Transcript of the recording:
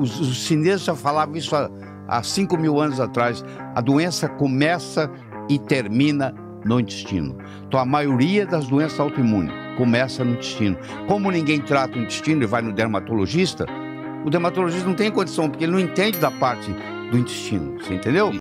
os, os chineses já falavam isso há, há 5 mil anos atrás. A doença começa e termina no intestino. Então, a maioria das doenças autoimunes começa no intestino. Como ninguém trata o intestino e vai no dermatologista, o dermatologista não tem condição, porque ele não entende da parte do intestino. Você entendeu?